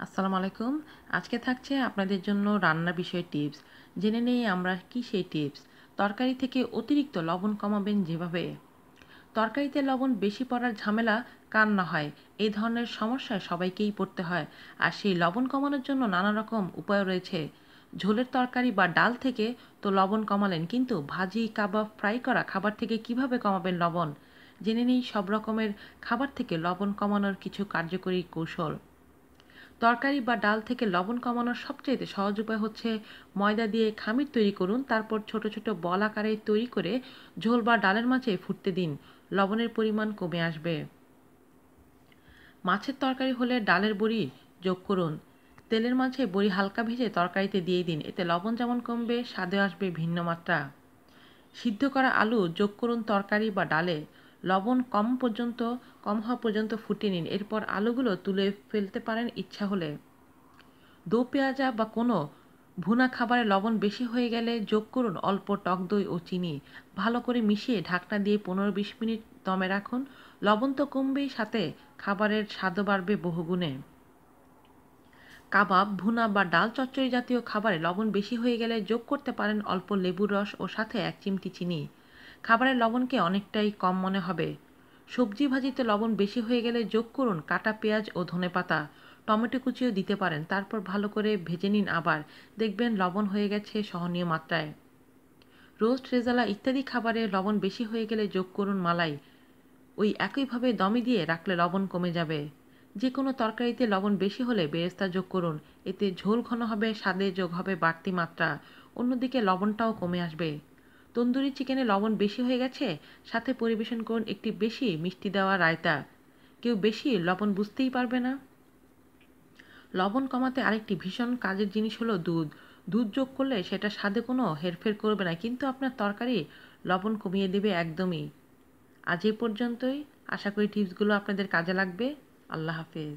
আসসালামু আলাইকুম। আজকে থাকছে আপনাদের জন্য রান্না বিষয়ে টিপস। জেনে নেই আমরা কি সেই টিপস? তরকারি থেকে অতিরিক্ত লবণ কমাবেন যেভাবে। তরকারিতে লবণ বেশি পড়ার ঝামেলা কার না হয়? এই ধরনের সমস্যায় সবাইকেই পড়তে হয়। আর সেই লবণ কমানোর জন্য নানা রকম উপায় রয়েছে। ঝোলের তরকারি বা ডাল থেকে তো লবণ কমালেন, কিন্তু ভাজি, কাবাব, ফ্রাই করা খাবার থেকে কীভাবে কমাবেন লবণ? জেনে নেই সব রকমের খাবার থেকে লবণ কমানোর কিছু কার্যকরী কৌশল। তরকারি বা ডাল থেকে লবণ কমানোর সবচেয়ে সহজ উপায় হচ্ছে ময়দা দিয়ে খামির তৈরি করুন, তারপর ছোট ছোট বল আকারে তৈরি করে ঝোল বা ডালের মাঝে ফুটতে দিন। লবণের পরিমাণ কমে আসবে। মাছের তরকারি হলে ডালের বড়ি যোগ করুন। তেলের মাঝে বড়ি হালকা ভেজে তরকারিতে দিয়ে দিন, এতে লবণ যেমন কমবে, স্বাদে আসবে ভিন্ন মাত্রা। সিদ্ধ করা আলু যোগ করুন তরকারি বা ডালে। লবণ কম পর্যন্ত, কম হওয়া পর্যন্ত ফুটিয়ে নিন। এরপর আলুগুলো তুলে ফেলতে পারেন ইচ্ছা হলে। দো পেঁয়াজা বা কোনো ভুনা খাবারে লবণ বেশি হয়ে গেলে যোগ করুন অল্প টক দই ও চিনি। ভালো করে মিশিয়ে ঢাকনা দিয়ে পনেরো বিশ মিনিট দমে রাখুন। লবণ তো কমবেই সাথে, খাবারের স্বাদও বাড়বে বহুগুণে। কাবাব, ভুনা বা ডাল চচ্চড়ি জাতীয় খাবারে লবণ বেশি হয়ে গেলে যোগ করতে পারেন অল্প লেবুর রস ও সাথে এক চিমটি চিনি। খাবারের লবণকে অনেকটাই কম মনে হবে। সবজি ভাজিতে লবণ বেশি হয়ে গেলে যোগ করুন কাটা পেঁয়াজ ও ধনে পাতা। টমেটো কুচিও দিতে পারেন। তারপর ভালো করে ভেজে নিন আবার। দেখবেন লবণ হয়ে গেছে সহনীয় মাত্রায়। রোস্ট, রেজালা ইত্যাদি খাবারে লবণ বেশি হয়ে গেলে যোগ করুন মালাই। ওই একইভাবে দমে দিয়ে রাখলে লবণ কমে যাবে। যে কোনো তরকারিতে লবণ বেশি হলে বেরেস্তা যোগ করুন। এতে ঝোল ঘন হবে, স্বাদে যোগ হবে বাড়তি মাত্রা। অন্যদিকে লবণটাও কমে আসবে। তন্দুরি চিকেনে লবণ বেশি হয়ে গেছে, সাথে পরিবেশন করুন একটি বেশি মিষ্টি দেওয়া রায়তা। কেউ বেশি লবণ বুঝতেই পারবে না। লবণ কমাতে আরেকটি ভীষণ কাজের জিনিস হলো দুধ। দুধ যোগ করলে সেটা স্বাদে কোনো হেরফের করবে না, কিন্তু আপনার তরকারি লবণ কমিয়ে দেবে একদমই। আজ এই পর্যন্তই। আশা করি টিপসগুলো আপনাদের কাজে লাগবে। আল্লাহ হাফেজ।